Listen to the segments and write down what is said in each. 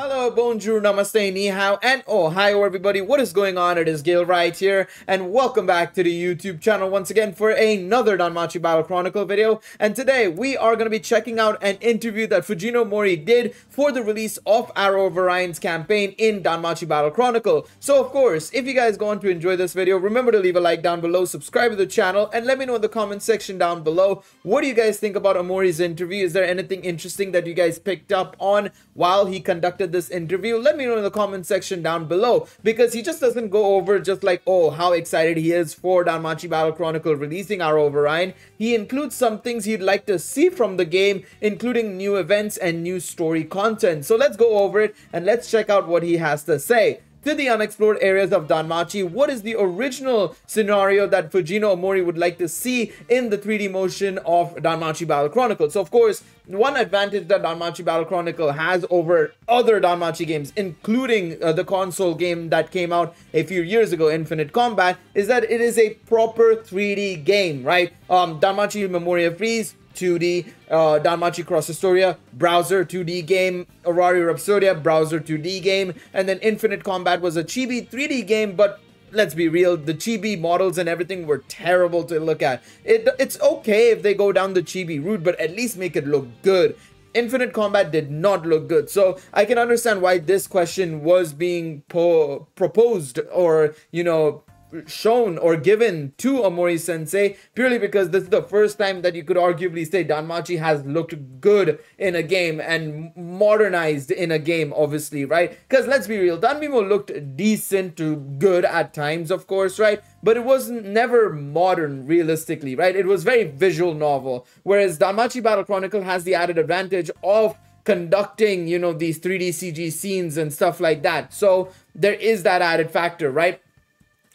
Hello, bonjour, namaste, ni hao, and oh, hi oh, everybody, what is going on? It is Galeriot here, and welcome back to the YouTube channel once again for another Danmachi Battle Chronicle video, and today we are going to be checking out an interview that Fujino Omori did for the release of Arrow of Orion's campaign in Danmachi Battle Chronicle. So of course, if you guys go on to enjoy this video, remember to leave a like down below, subscribe to the channel, and let me know in the comment section down below, what do you guys think about Omori's interview? Is there anything interesting that you guys picked up on while he conducted this interview? Let me know in the comment section down below because he just doesn't go over just like, oh, how excited he is for Danmachi Battle Chronicle releasing of Orion. He includes some things he'd like to see from the game, including new events and new story content. So let's go over it and let's check out what he has to say to the unexplored areas of Danmachi. What is the original scenario that Fujino Omori would like to see in the 3D motion of Danmachi Battle Chronicle? So of course, one advantage that Danmachi Battle Chronicle has over other Danmachi games, including uh, the console game that came out a few years ago, Infinite Combat, is that it is a proper 3D game, right? Um, Danmachi Memoria Freese 2D, uh, Danmachi Cross Historia, browser 2D game, Orario Rhapsodia, browser 2D game, and then Infinite Combat was a chibi 3D game, but let's be real, the chibi models and everything were terrible to look at. It, it's okay if they go down the chibi route, but at least make it look good. Infinite Combat did not look good. So I can understand why this question was being proposed or, you know, shown or given to Omori Sensei purely because this is the first time that you could arguably say Danmachi has looked good in a game and modernized in a game, obviously, right? Because let's be real, Danmemo looked decent to good at times, of course, right? But it was never modern, realistically, right? It was very visual novel, whereas Danmachi Battle Chronicle has the added advantage of conducting, you know, these 3D CG scenes and stuff like that. So there is that added factor, right?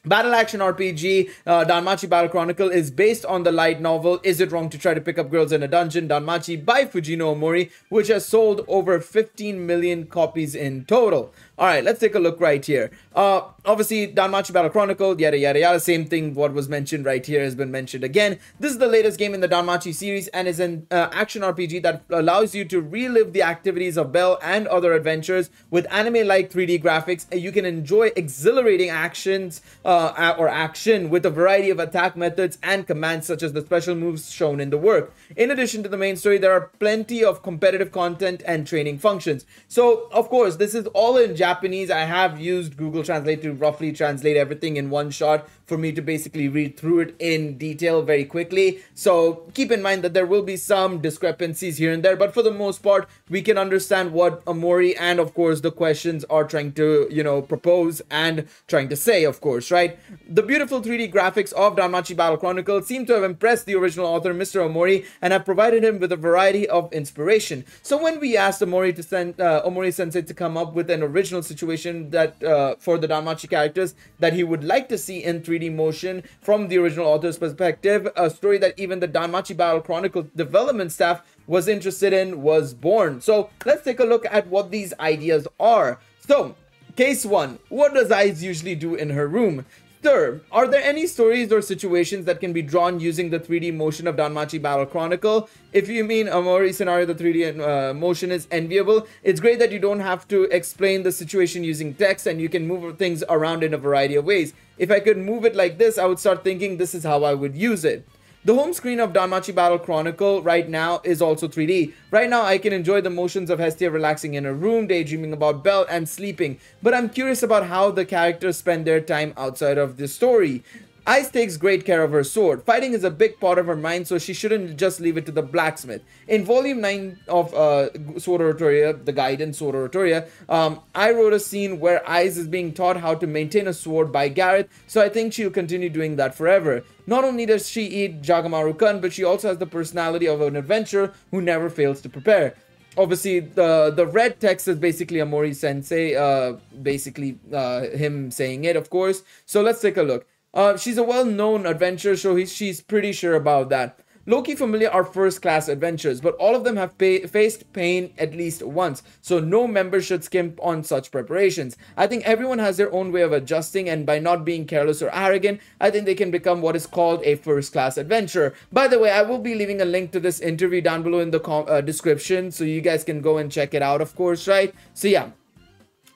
Battle action RPG, uh, Danmachi Battle Chronicle is based on the light novel Is It Wrong to Try to Pick Up Girls in a Dungeon, Danmachi by Fujino Omori, which has sold over 15 million copies in total. All right, let's take a look right here. Uh, obviously, Danmachi Battle Chronicle, yada yada yada. Same thing. What was mentioned right here has been mentioned again. This is the latest game in the Danmachi series and is an uh, action RPG that allows you to relive the activities of Bell and other adventures with anime-like 3D graphics. And you can enjoy exhilarating actions uh, or action with a variety of attack methods and commands such as the special moves shown in the work. In addition to the main story, there are plenty of competitive content and training functions. So, of course, this is all in Japanese. I have used Google Translate to roughly translate everything in one shot for me to basically read through it in detail very quickly. So keep in mind that there will be some discrepancies here and there, but for the most part, we can understand what Omori and of course the questions are trying to, you know, propose and trying to say, of course, right? The beautiful 3D graphics of Danmachi Battle Chronicle seem to have impressed the original author, Mr. Omori, and have provided him with a variety of inspiration. So when we asked Omori to send uh, Omori Sensei to come up with an original situation that uh, for the Danmachi characters that he would like to see in 3D motion from the original author's perspective, a story that even the Danmachi Battle Chronicle development staff was interested in was born. So let's take a look at what these ideas are. So, case one, what does Aiz usually do in her room? Third, are there any stories or situations that can be drawn using the 3D motion of Danmachi Battle Chronicle? If you mean Omori scenario, the 3D uh, motion is enviable. It's great that you don't have to explain the situation using text and you can move things around in a variety of ways. If I could move it like this, I would start thinking this is how I would use it. The home screen of Danmachi Battle Chronicle right now is also 3D. Right now, I can enjoy the motions of Hestia relaxing in a room, daydreaming about Bell, and sleeping. But I'm curious about how the characters spend their time outside of the story. Aiz takes great care of her sword. Fighting is a big part of her mind, so she shouldn't just leave it to the blacksmith. In volume 9 of uh, Sword Oratoria, the guidance Sword Oratoria, um, I wrote a scene where Aiz is being taught how to maintain a sword by Gareth, so I think she'll continue doing that forever. Not only does she eat Jagamaru Kun, but she also has the personality of an adventurer who never fails to prepare obviously the the red text is basically Omori Sensei, uh, basically uh, him saying it, of course. So let's take a look. Uh, she's a well-known adventurer, so he, she's pretty sure about that. Loki Familia are first-class adventures, but all of them have faced pain at least once, so no member should skimp on such preparations. I think everyone has their own way of adjusting, and by not being careless or arrogant, I think they can become what is called a first-class adventurer. By the way, I will be leaving a link to this interview down below in the uh, description, so you guys can go and check it out, of course, right? So yeah,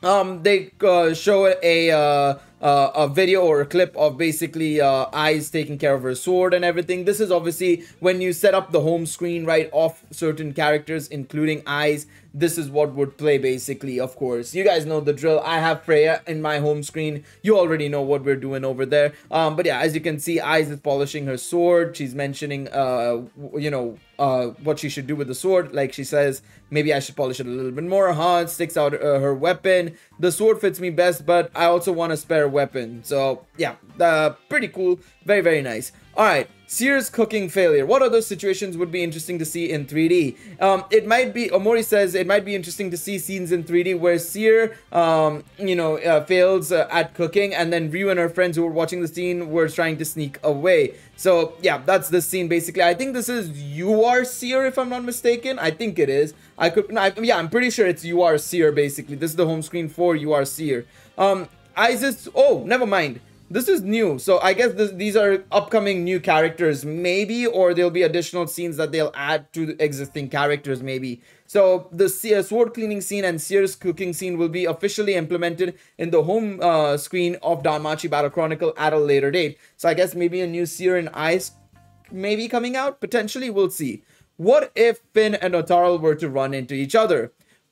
um, they uh, show a uh, uh, a video or a clip of basically uh, Aiz taking care of her sword and everything. This is obviously when you set up the home screen right off certain characters, including Aiz. This is what would play basically. Of course, you guys know the drill. I have Freya in my home screen. You already know what we're doing over there. Um, but yeah, as you can see, Aiz is polishing her sword. She's mentioning, uh, you know, uh, what she should do with the sword. Like she says, maybe I should polish it a little bit more. It sticks out uh, her weapon. The sword fits me best, but I also want a spare weapon. So yeah, uh, pretty cool. Very, very nice. All right. Syr's cooking failure. What other situations would be interesting to see in 3D? Um, it might be, Omori says, it might be interesting to see scenes in 3D where Syr, um, you know, uh, fails uh, at cooking and then Ryu and her friends who were watching the scene were trying to sneak away. So, yeah, that's the scene basically. I think this is You Are Syr, if I'm not mistaken. I think it is. I could, I, yeah, I'm pretty sure it's You Are Syr, basically. This is the home screen for You Are Syr. Um, Isis, oh, never mind. This is new, so I guess this, these are upcoming new characters, maybe, or there'll be additional scenes that they'll add to the existing characters, maybe. So the sword cleaning scene and Syr's cooking scene will be officially implemented in the home uh, screen of Danmachi Battle Chronicle at a later date. So I guess maybe a new Syr and Aiz maybe coming out, potentially, we'll see. What if Finn and Ottarl were to run into each other?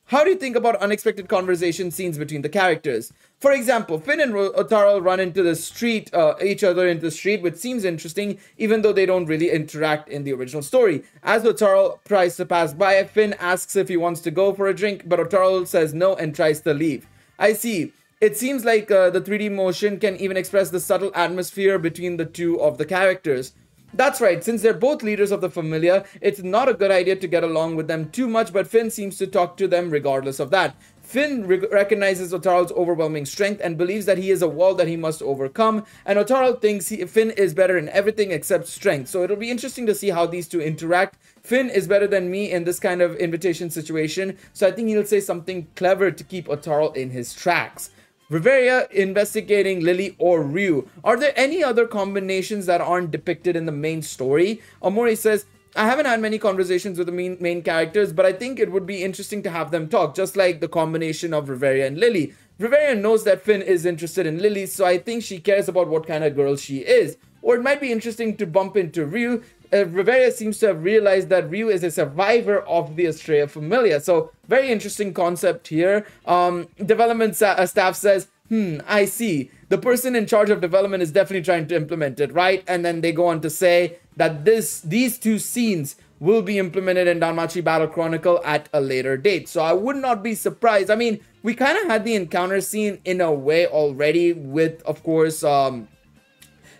How do you think about unexpected conversation scenes between the characters? For example, Finn and Ottarl run into the street, uh, each other into the street, which seems interesting, even though they don't really interact in the original story. As Ottarl tries to pass by, Finn asks if he wants to go for a drink, but Ottarl says no and tries to leave. I see. It seems like uh, the 3D motion can even express the subtle atmosphere between the two of the characters. That's right, since they're both leaders of the Familia, it's not a good idea to get along with them too much, but Finn seems to talk to them regardless of that. Finn re recognizes Ottarl's overwhelming strength and believes that he is a wall that he must overcome, and Ottarl thinks he, Finn is better in everything except strength. So it'll be interesting to see how these two interact. Finn is better than me in this kind of invitation situation, so I think he'll say something clever to keep Ottarl in his tracks. Riveria investigating Lily or Ryu. Are there any other combinations that aren't depicted in the main story? Omori says, I haven't had many conversations with the main, main characters, but I think it would be interesting to have them talk, just like the combination of Riveria and Lily. Riveria knows that Finn is interested in Lily, so I think she cares about what kind of girl she is. Or it might be interesting to bump into Ryu. Uh, Riveria seems to have realized that Ryu is a survivor of the Astrea Familia. So, very interesting concept here. Um, development uh, staff says, hmm, I see. The person in charge of development is definitely trying to implement it, right? And then they go on to say that this these two scenes will be implemented in Danmachi Battle Chronicle at a later date. So I would not be surprised. I mean, we kind of had the encounter scene in a way already with, of course, um,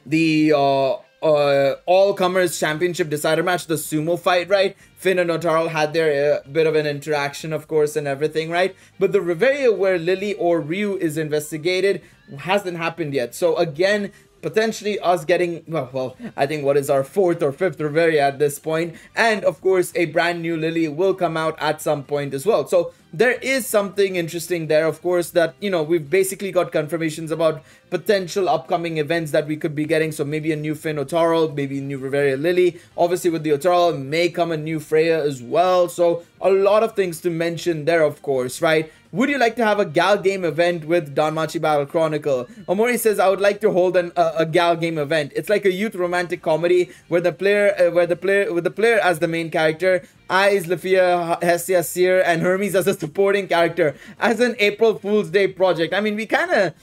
the uh, uh, all-comers championship decider match, the sumo fight, right? Finn and Ottarl had their uh, bit of an interaction, of course, and everything, right? But the Riveria where Lily or Ryu is investigated hasn't happened yet. So again, potentially us getting well, well i think what is our fourth or fifth riveria at this point and of course a brand new lily will come out at some point as well so there is something interesting there of course that you know we've basically got confirmations about potential upcoming events that we could be getting so maybe a new Finn Ottarl maybe a new Riveria Lily obviously with the Ottarl may come a new Freya as well so a lot of things to mention there of course right would you like to have a gal game event with Danmachi Battle Chronicle? Omori says, I would like to hold an, uh, a gal game event. It's like a youth romantic comedy where the player, uh, where the player, with the player as the main character, Aiz, Lefiya, Hestia, Syr, and Hermes as a supporting character as an April Fool's Day project. I mean, we kind of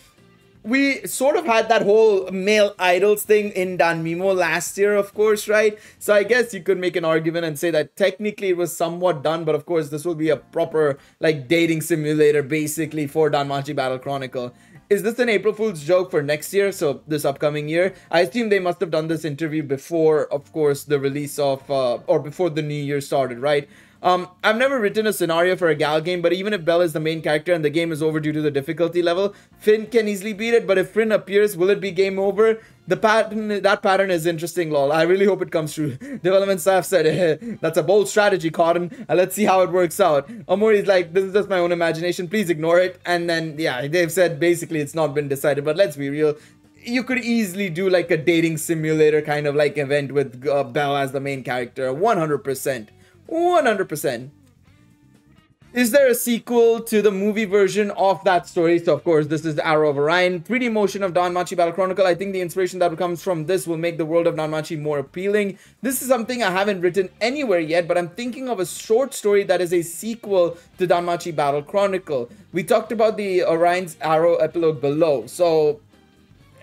we sort of had that whole male idols thing in Danmemo last year, of course, right? So I guess you could make an argument and say that technically it was somewhat done, but of course this will be a proper like dating simulator basically for Danmachi Battle Chronicle. Is this an April Fool's joke for next year? So this upcoming year? I assume they must have done this interview before, of course, the release of, uh, or before the new year started, right? Um, I've never written a scenario for a gal game, but even if Bell is the main character and the game is over due to the difficulty level, Finn can easily beat it. But if Finn appears, will it be game over? The pattern, that pattern is interesting, lol. I really hope it comes true. Development staff said, eh, that's a bold strategy, Cotton, and let's see how it works out. Omori's like, this is just my own imagination, please ignore it. And then, yeah, they've said basically it's not been decided, but let's be real you could easily do like a dating simulator kind of like event with uh, Bell as the main character 100% 100%. Is there a sequel to the movie version of that story? So, of course, this is the Arrow of Orion. 3D motion of Danmachi Battle Chronicle. I think the inspiration that comes from this will make the world of Danmachi more appealing. This is something I haven't written anywhere yet, but I'm thinking of a short story that is a sequel to Danmachi Battle Chronicle. We talked about the Orion's Arrow epilogue below. So,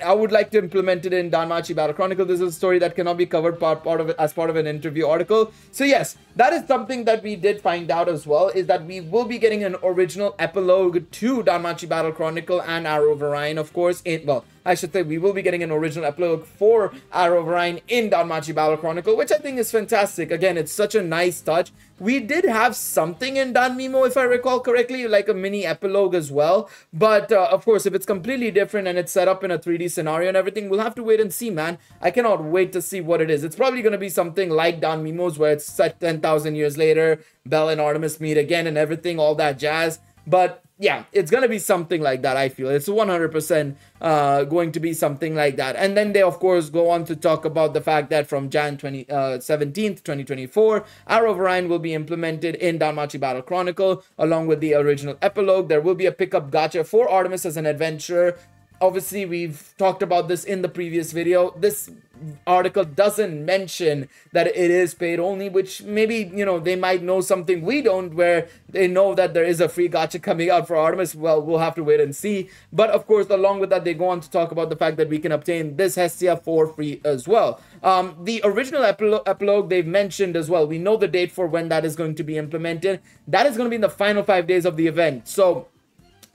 I would like to implement it in Danmachi Battle Chronicle. This is a story that cannot be covered part, part of it as part of an interview article. So yes, that is something that we did find out as well, is that we will be getting an original epilogue to Danmachi Battle Chronicle and Arrow of Orion, of course. Well, I should say we will be getting an original epilogue for Arrow of Orion in Danmachi Battle Chronicle, which I think is fantastic. Again, it's such a nice touch. We did have something in Danmemo, if I recall correctly, like a mini epilogue as well. But uh, of course, if it's completely different and it's set up in a 3D scenario and everything, we'll have to wait and see, man. I cannot wait to see what it is. It's probably going to be something like Danmemo's, where it's set 10,000 years later, Bell and Artemis meet again and everything, all that jazz. But yeah, it's going to be something like that, I feel. It's 100% uh, going to be something like that. And then they, of course, go on to talk about the fact that from Jan 20, uh, 17th, 2024, Arrow of Orion will be implemented in Danmachi Battle Chronicle, along with the original epilogue. There will be a pickup gacha for Artemis as an adventurer obviously we've talked about this in the previous video. This article doesn't mention that it is paid only which maybe you know they might know something we don't where they know that there is a free gacha coming out for artemis. Well we'll have to wait and see. But of course along with that they go on to talk about the fact that we can obtain this hestia for free as well. Um, the original epilo epilogue they've mentioned as well. We know the date for when that is going to be implemented. That is going to be in the final five days of the event. So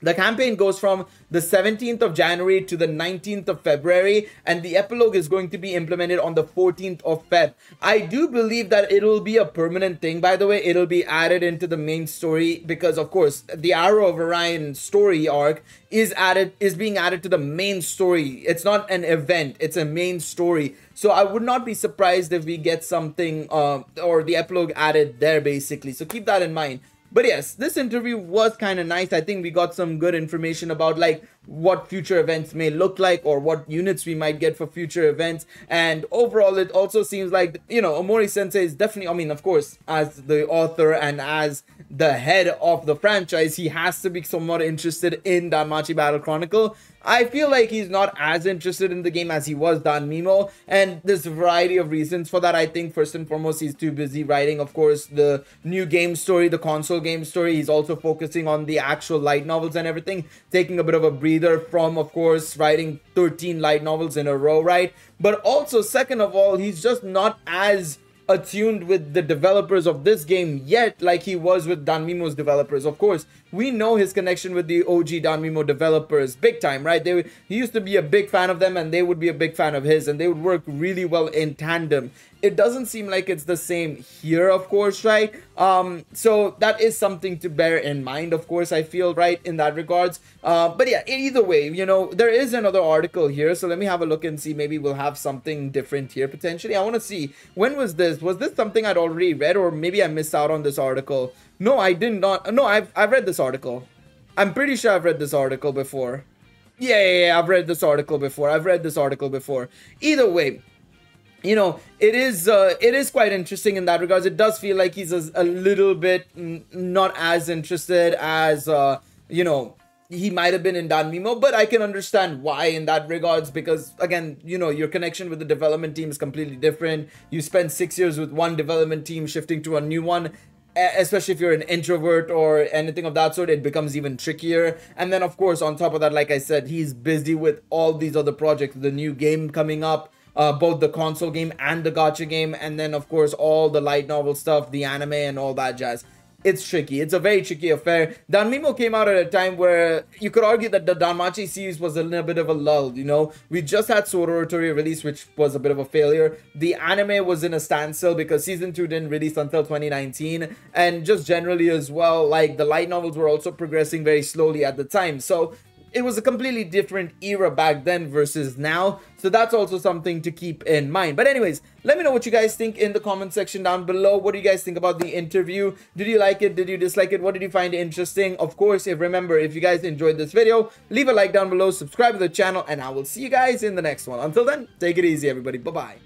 the campaign goes from the 17th of January to the 19th of February, and the epilogue is going to be implemented on the 14th of Feb. I do believe that it'll be a permanent thing, by the way. It'll be added into the main story because, of course, the Arrow of Orion story arc is added is being added to the main story. It's not an event, it's a main story. So I would not be surprised if we get something uh, or the epilogue added there, basically. So keep that in mind. But yes, this interview was kind of nice. I think we got some good information about like what future events may look like or what units we might get for future events. And overall, it also seems like, you know, Omori Sensei is definitely, I mean, of course, as the author and as the head of the franchise, he has to be somewhat interested in Danmachi Battle Chronicle. I feel like he's not as interested in the game as he was Danmemo, and there's a variety of reasons for that. I think first and foremost, he's too busy writing, of course, the new game story, the console game story. He's also focusing on the actual light novels and everything, taking a bit of a breather from, of course, writing 13 light novels in a row, right? But also, second of all, he's just not as attuned with the developers of this game yet like he was with Danmemo's developers. Of course, we know his connection with the OG Danmemo developers big time, right? They he used to be a big fan of them and they would be a big fan of his and they would work really well in tandem. It doesn't seem like it's the same here, of course, right? Um, so that is something to bear in mind, of course, I feel, right, in that regards. Uh, but yeah, either way, you know, there is another article here, so let me have a look and see. Maybe we'll have something different here, potentially. I want to see, when was this? Was this something I'd already read, or maybe I missed out on this article? No, I did not. No, I've, I've read this article. I'm pretty sure I've read this article before. Yeah, yeah, yeah, I've read this article before. I've read this article before. Either way, you know, it is uh, it is quite interesting in that regards. It does feel like he's a, a little bit not as interested as uh, you know he might have been in Danmemo, but I can understand why in that regards because again, you know, your connection with the development team is completely different. You spend six years with one development team, shifting to a new one, especially if you're an introvert or anything of that sort it becomes even trickier. And then of course on top of that like i said he's busy with all these other projects the new game coming up uh, both the console game and the gacha game and then of course all the light novel stuff the anime and all that jazz it's tricky. It's a very tricky affair. Danmemo came out at a time where you could argue that the Danmachi series was a little bit of a lull, you know? We just had Sword release, which was a bit of a failure. The anime was in a standstill because season 2 didn't release until 2019. And just generally as well, like the light novels were also progressing very slowly at the time. So it was a completely different era back then versus now. So that's also something to keep in mind. But anyways, let me know what you guys think in the comment section down below. What do you guys think about the interview? Did you like it? Did you dislike it? What did you find interesting? Of course, if remember, if you guys enjoyed this video, leave a like down below, subscribe to the channel, and I will see you guys in the next one. Until then, take it easy, everybody. Bye-bye.